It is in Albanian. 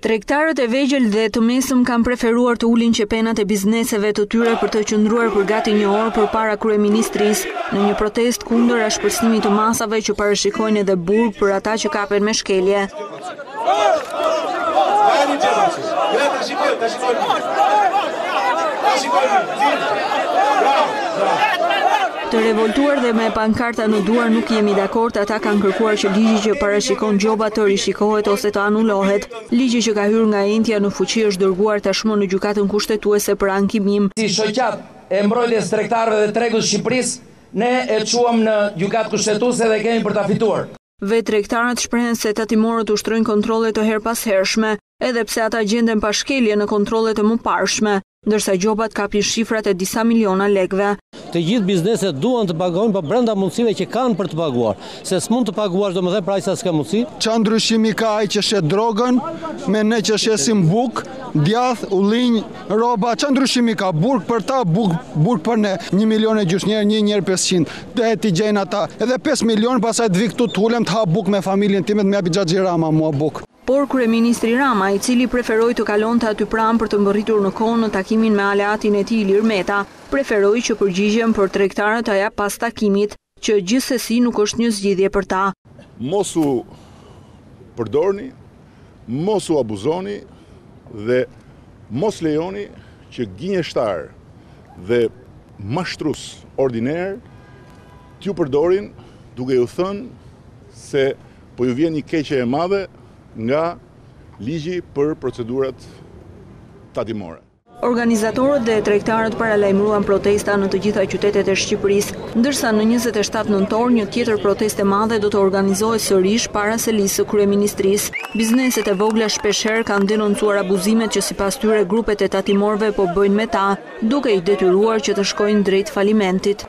Tregtarët e vegjël dhe të mesëm kanë preferuar të ulin qepenat e bizneseve të tyre për të qëndruar për gati një orë përpara kryeministrisë në një protestë kundër ashpërsimit të masave që parashikojnë edhe burg për ata që kapen me shkelje. Të revoltuar dhe me pankarta në duar nuk jemi dakord, ata kanë kërkuar që ligji që parashikon gjoba të rishikohet ose të anulohet. Ligji që ka hyrë nga e enjtja në fuqi është dërguar tashmë në Gjykatën Kushtetuese për ankimim. Si Shoqatë e Mbrojtjes së Tregtarëve dhe Tregut të Shqipërisë, ne e çuam në Gjykatë Kushtetuese dhe kemi për ta fituar. Vetë tregtarët shprehen se tatimorët ushtrojnë kontrolle të herëpashershme, edhe pse ata gjenden pa shkelje në kontrollet e mëparshme, ndërsa gjobat kapin shifrat e disa miliona lekëve. Të gjithë bizneset duan të paguajnë, po brenda mundësive që kanë për të paguar. Se s'mund të paguash domethënë për aq sa s'ke mundësi? Ça ndryshimi ka ai që shet drogën me ne që shesim bukë, djathë, ullinj? Rroba, ça ndryshimi ka? Burg për ta, burg, burg për ne. Një milion e gjysh njerë, një njerë 500. Dhe t'i gjejnë ata. Edhe 5 milion, pastaj të vij këtu të ulem të ha bukë me familjen time të më japi Xhaxhi Rama mua bukë. Por kryeministri Rama, i cili preferoi të kalonte aty pranë për të mbërritur në kohë në takimin me aleatin e tij Ilir Meta, preferoi që përgjigjen për tregtarët ta japë pas takimit. Që gjithsesi nuk është një zgjidhje për ta. Mos u përdorni, mos u abuzoni dhe mos lejoni që gënjeshtarë dhe mashtrues ordinerë t'ju përdorin duke ju thënë se po ju vjen një e keqe e madhe nga Ligji për Procedurat Tatimore. Organizatorët dhe tregtarët paralajmëruan protesta në të gjitha qytetet e Shqipërisë, ndërsa në njëzet e shtatë nëntor një tjetër protestë e madhe do të organizohet sërish para selisë së kryeministrisë. Bizneset e vogla shpeshherë kanë denoncuar abuzimet që sipas tyre grupet e tatimorëve po bëjnë me ta, duke i detyruar që të shkojnë drejt falimentit.